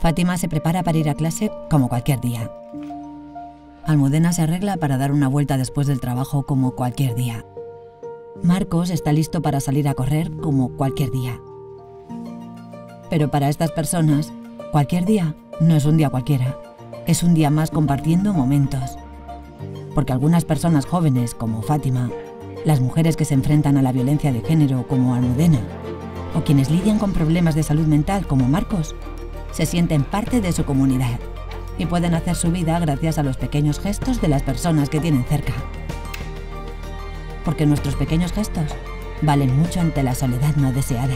Fátima se prepara para ir a clase como cualquier día. Almudena se arregla para dar una vuelta después del trabajo como cualquier día. Marcos está listo para salir a correr como cualquier día. Pero para estas personas, cualquier día no es un día cualquiera. Es un día más compartiendo momentos. Porque algunas personas jóvenes, como Fátima, las mujeres que se enfrentan a la violencia de género, como Almudena, o quienes lidian con problemas de salud mental, como Marcos, se sienten parte de su comunidad y pueden hacer su vida gracias a los pequeños gestos de las personas que tienen cerca. Porque nuestros pequeños gestos valen mucho ante la soledad no deseada.